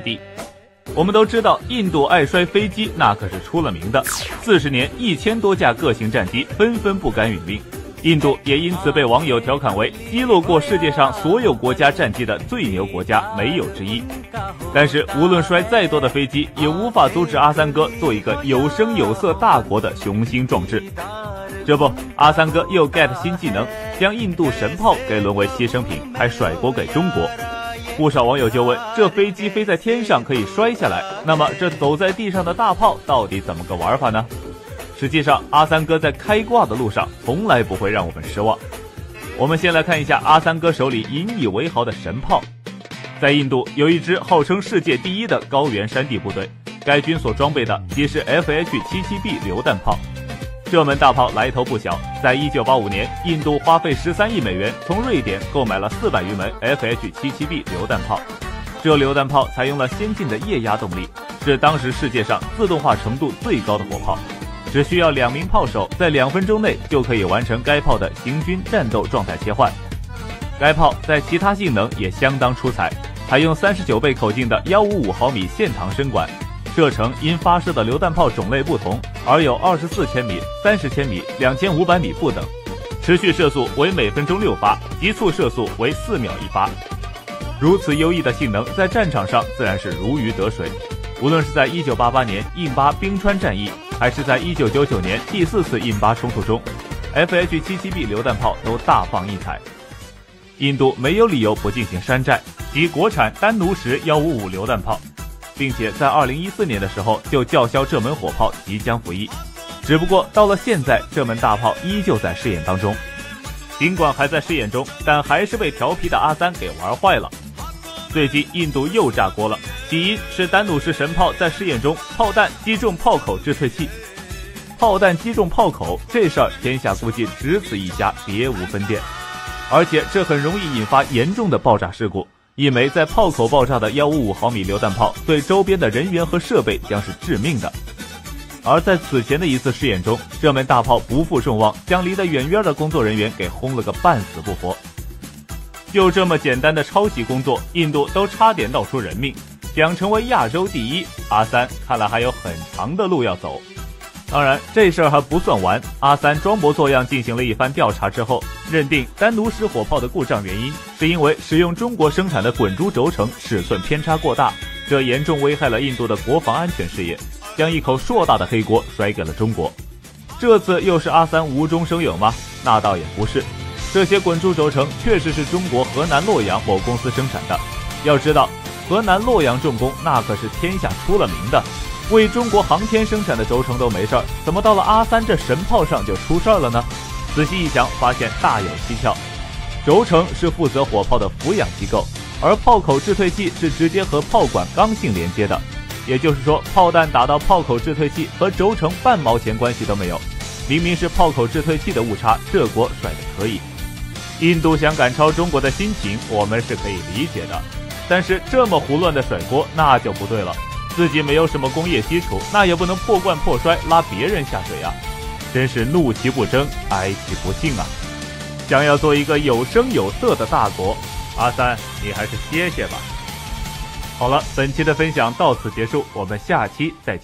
地。我们都知道，印度爱摔飞机，那可是出了名的。四十年，一千多架各型战机纷纷不甘殒命，印度也因此被网友调侃为击落过世界上所有国家战机的最牛国家，没有之一。但是，无论摔再多的飞机，也无法阻止阿三哥做一个有声有色大国的雄心壮志。这不，阿三哥又 get 新技能，将印度神炮给沦为牺牲品，还甩锅给中国。不少网友就问：这飞机飞在天上可以摔下来，那么这走在地上的大炮到底怎么个玩法呢？实际上，阿三哥在开挂的路上从来不会让我们失望。我们先来看一下阿三哥手里引以为豪的神炮。在印度有一支号称世界第一的高原山地部队，该军所装备的即是 FH-77B 榴弹炮。这门大炮来头不小，在一九八五年，印度花费十三亿美元从瑞典购买了四百余门 FH-77B 榴弹炮。这榴弹炮采用了先进的液压动力，是当时世界上自动化程度最高的火炮，只需要两名炮手在两分钟内就可以完成该炮的行军战斗状态切换。该炮在其他性能也相当出彩，采用三十九倍口径的幺五五毫米线膛身管。射程因发射的榴弹炮种类不同，而有二十四千米、三十千米、两千五百米不等。持续射速为每分钟六发，急促射速为四秒一发。如此优异的性能，在战场上自然是如鱼得水。无论是在一九八八年印巴冰川战役，还是在一九九九年第四次印巴冲突中，FH-77B 榴弹炮都大放异彩。印度没有理由不进行山寨，及国产丹奴什幺五五榴弹炮。并且在二零一四年的时候就叫嚣这门火炮即将服役，只不过到了现在，这门大炮依旧在试验当中。尽管还在试验中，但还是被调皮的阿三给玩坏了。最近印度又炸锅了，起因是丹努什神炮在试验中炮弹击中炮口制退器。炮弹击中炮口这事儿，天下估计只此一家，别无分店。而且这很容易引发严重的爆炸事故。一枚在炮口爆炸的幺五五毫米榴弹炮，对周边的人员和设备将是致命的。而在此前的一次试验中，这枚大炮不负众望，将离得远远的工作人员给轰了个半死不活。就这么简单的抄袭工作，印度都差点闹出人命。想成为亚洲第一，阿三看来还有很长的路要走。当然，这事儿还不算完。阿三装模作样进行了一番调查之后，认定单独使火炮的故障原因是因为使用中国生产的滚珠轴承尺寸偏差过大，这严重危害了印度的国防安全事业，将一口硕大的黑锅甩给了中国。这次又是阿三无中生有吗？那倒也不是，这些滚珠轴承确实是中国河南洛阳某公司生产的。要知道，河南洛阳重工那可是天下出了名的。为中国航天生产的轴承都没事儿，怎么到了阿三这神炮上就出事儿了呢？仔细一想，发现大有蹊跷。轴承是负责火炮的俯仰机构，而炮口制退器是直接和炮管刚性连接的，也就是说，炮弹打到炮口制退器和轴承半毛钱关系都没有。明明是炮口制退器的误差，这锅甩的可以。印度想赶超中国的心情，我们是可以理解的，但是这么胡乱的甩锅，那就不对了。自己没有什么工业基础，那也不能破罐破摔拉别人下水啊！真是怒其不争，哀其不幸啊！想要做一个有声有色的大国，阿三，你还是歇歇吧。好了，本期的分享到此结束，我们下期再见。